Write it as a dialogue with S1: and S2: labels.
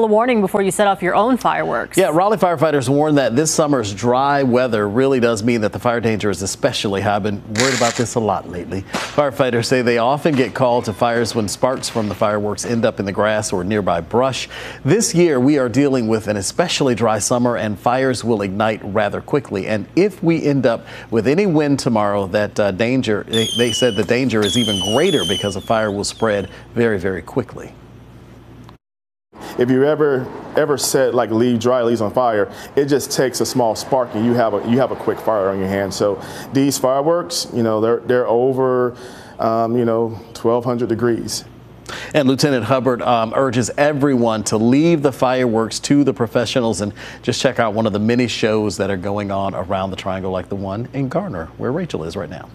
S1: A warning before you set off your own fireworks.
S2: Yeah, Raleigh firefighters warn that this summer's dry weather really does mean that the fire danger is especially high. I've been worried about this a lot lately. Firefighters say they often get called to fires when sparks from the fireworks end up in the grass or nearby brush. This year, we are dealing with an especially dry summer and fires will ignite rather quickly. And if we end up with any wind tomorrow, that uh, danger, they, they said the danger is even greater because a fire will spread very, very quickly
S3: if you ever ever set like leave dry leaves on fire, it just takes a small spark and you have a you have a quick fire on your hands. So these fireworks, you know, they're they're over, um, you know, 1,200 degrees.
S2: And Lieutenant Hubbard um, urges everyone to leave the fireworks to the professionals and just check out one of the many shows that are going on around the triangle, like the one in Garner, where Rachel is right now.